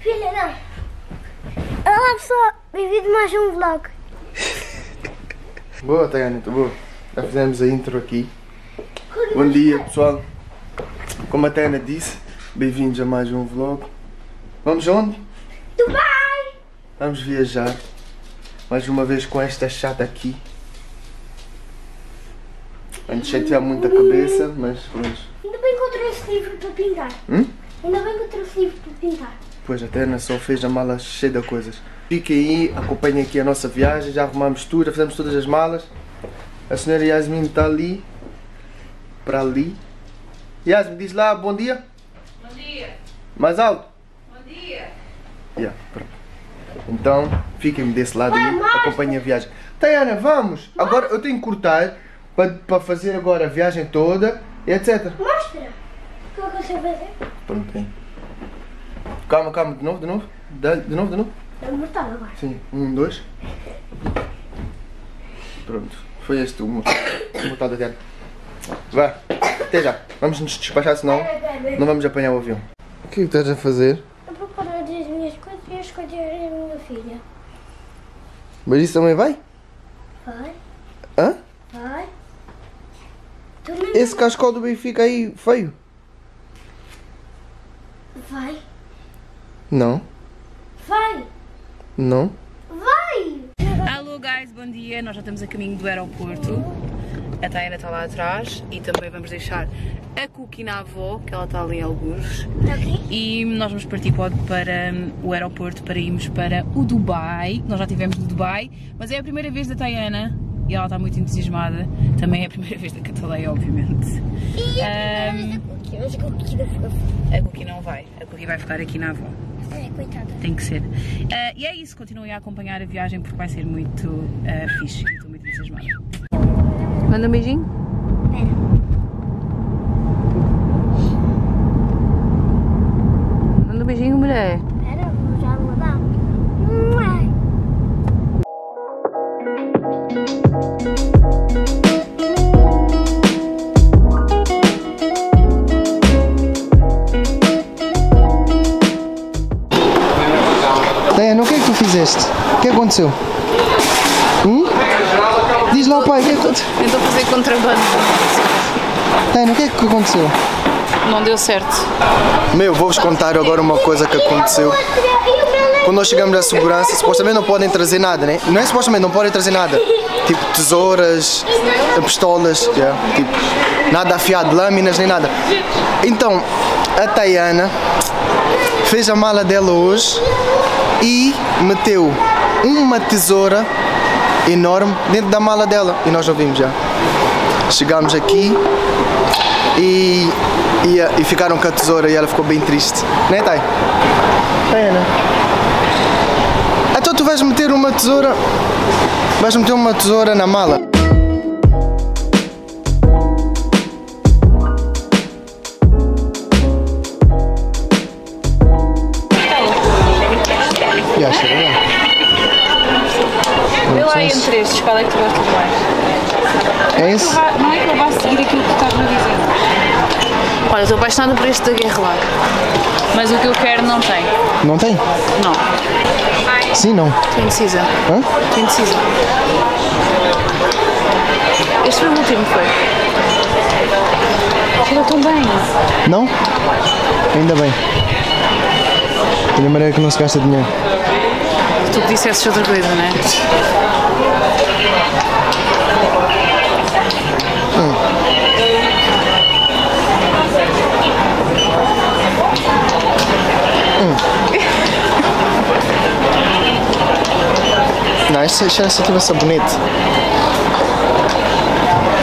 Filha, não. Olá pessoal, bem-vindo a mais um vlog. Boa, Tayana, tá boa. Já fizemos a intro aqui. Bom dia, pessoal. Como a Tayana disse, bem-vindos a mais um vlog. Vamos onde? Dubai! Vamos viajar. Mais uma vez com esta chata aqui. Antes chatear muito a cabeça, mas pronto. Ainda bem que eu trouxe livro para pintar. Hum? Ainda bem que eu trouxe livro para pintar. Pois a Tayana só fez a mala cheia de coisas. Fiquem aí, acompanhem aqui a nossa viagem. Já arrumamos tudo, já fizemos todas as malas. A senhora Yasmin está ali. Para ali. Yasmin, diz lá bom dia. Bom dia. Mais alto. Bom dia. Yeah, pronto. Então, fiquem desse lado aí, acompanhem a viagem. Tayana, vamos! Agora eu tenho que cortar para, fazer agora a viagem toda e etc. Mostra! O que é que eu fazer? Pronto, bem. Calma, calma, de novo, de novo. De novo, de novo. É mortal agora. Sim, um, dois. Pronto, foi este o mortal da Tayana. Vá, até já. Vamos nos despachar, senão não vamos apanhar o avião. O que é que estás a fazer? Eu preparar as minhas coisas e as coisas da minha filha. Mas isso também vai? Vai, Hã? vai. Esse cascal do Benfica aí, feio? Vai, Não, vai, não. vai! Alô, guys, bom dia. Nós já estamos a caminho do aeroporto. A Tayana está lá atrás e também vamos deixar a Cookie na avó, que ela está ali em alguns. Está aqui? E nós vamos partir para, para hum, o aeroporto para irmos para o Dubai. Nós já estivemos no Dubai, mas é a primeira vez da Tayana e ela está muito entusiasmada. Também é a primeira vez da Cataleia, obviamente. E a Ahm, primeira vez da cookie, mas a cookie vai ficar... a Cookie não vai, a Cookie vai ficar aqui na avó. Coitada. Tem que ser. Ah, e é isso, continuem a acompanhar a viagem porque vai ser muito ah, fixe. Estou muito entusiasmada. Manda um beijinho. Espera. Aconteceu? Hum? Diz lá ao pai, o que é que aconteceu? Tentou fazer contrabando. Diana, o que é que aconteceu? Não deu certo. Meu, vou-vos contar agora uma coisa que aconteceu. Quando nós chegamos à segurança, supostamente não podem trazer nada, né? Não é supostamente, não podem trazer nada. Tipo tesouras, pistolas, yeah, tipo, nada afiado, lâminas, nem nada. Então, a Tayana fez a mala dela hoje e meteu uma tesoura enorme dentro da mala dela. E nós não vimos já. Chegámos aqui e, e, e ficaram com a tesoura e ela ficou bem triste. Né, Tay? Tayana. Então tu vais meter uma tesoura. Vais meter uma tesoura na mala. Lá entre estes, qual é que tu gostas mais? É esse? Não é que eu vá seguir aquilo que tu estás a dizer. Olha, estou apaixonada por este da Guerra lá. Mas o que eu quero não tem. Não tem? Não. Sim, não. Estou indecisa. Hã? Estou indecisa. Este foi o último, foi. Cheira tão bem. Não? Ainda bem. De maneira que não se gasta dinheiro. Tu que dissesses outra coisa, não é? Não, este cheira se tivesse.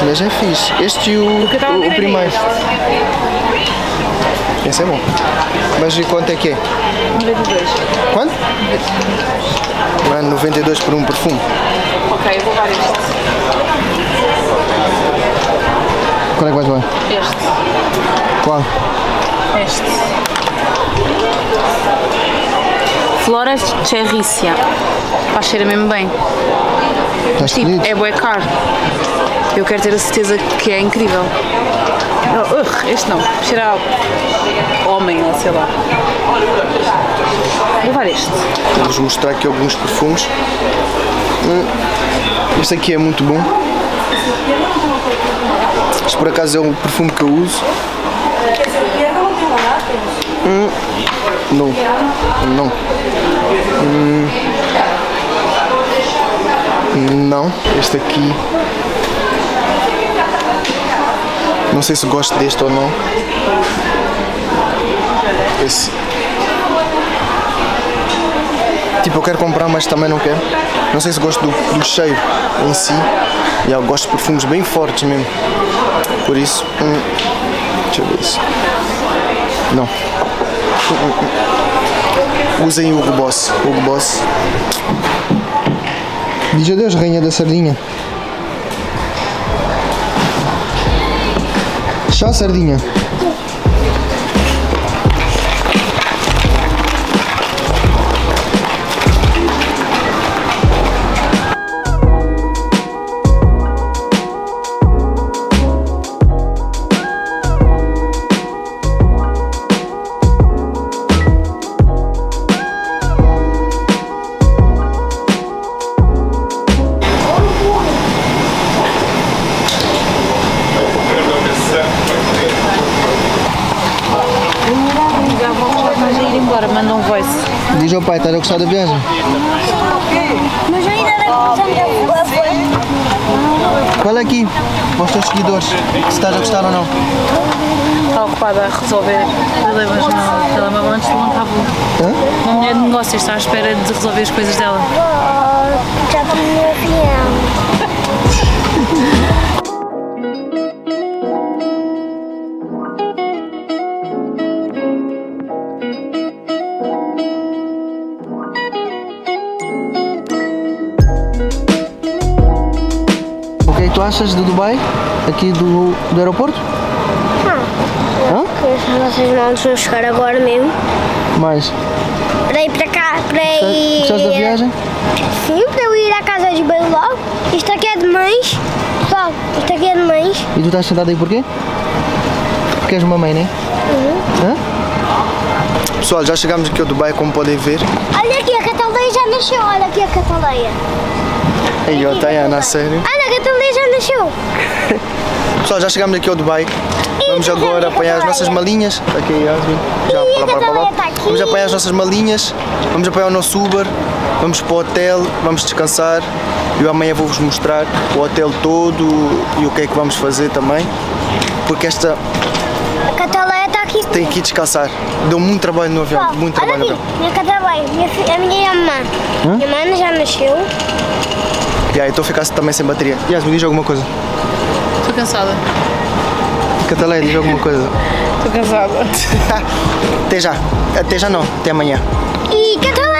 Mas é fixe. Este e o, o, o primeiro. Esse é bom. Mas e quanto é que é? 92. Quanto? Mano, 92 por um perfume. Ok, eu vou levar este. Qual é que vais levar? Este. Qual? Este. Flora Cherrícia. Pá, cheira mesmo bem. Estás Tipo, é bué caro. Eu quero ter a certeza que é incrível. Oh, ugh, este não. Cheira a homem, ou sei lá. Vou-vos mostrar aqui alguns perfumes. Hum, Este aqui é muito bom. Este por acaso é o perfume que eu uso. Hum, Não. Não. Hum, Não. Este aqui. Não sei se gosto deste ou não. Esse. Tipo, eu quero comprar, mas também não quero. Não sei se gosto do, do cheiro em si. E eu gosto de perfumes bem fortes mesmo. Por isso. hum, deixa eu ver isso. Não. Hum, hum. Usem o Hugo Boss. Hugo Boss. Diz adeus, rainha da sardinha. Tchau, sardinha. Embora, manda um voice. Diz ao pai, estás a gostar da viagem? Mas ainda não a voar. Fala aqui, para os teus seguidores, se estás a gostar ou não. Está ocupada a resolver problemas no telemóvel antes de montar voo. Hã? Uma mulher de negócios está à espera de resolver as coisas dela. Oh, já estou no O que é que tu achas de Dubai? Aqui do, do aeroporto? Hã? Vocês não vão chegar agora mesmo. Mais. Para ir para cá, para ir. Gostaste da viagem? Sim, para eu ir à casa de banho logo. Isto aqui é de mães. Pessoal, isto aqui é de mães. E tu estás sentado aí porquê? Porque és uma mãe, né? Hã? Pessoal, já chegamos aqui ao Dubai, como podem ver. Olha aqui, a Cataleia já nasceu. Olha aqui a Cataleia. Aí, ó, Tayana, a sério. Olha, a Cataleia já nasceu. Pessoal, já chegamos aqui ao Dubai. Vamos agora apanhar as nossas malinhas. Está aqui a Yasmin. Já, para para para lá. a Catalina está aqui. Vamos apanhar as nossas malinhas. Vamos apanhar o nosso Uber. Vamos para o hotel. Vamos descansar. Eu amanhã vou-vos mostrar o hotel todo e o que é que vamos fazer também. Porque esta Tem que ir descansar. Deu muito trabalho no avião. Pessoal, Muito trabalho no aqui, avião. minha Cataleia, minha, fi- a minha irmã. Hã? Minha irmã já nasceu. E aí, estou a ficar também sem bateria. Yasmin, diz alguma coisa. Estou cansada. Cataleia, diz alguma coisa. Estou cansada. Até já. Até já não. Até amanhã. E Cataleia,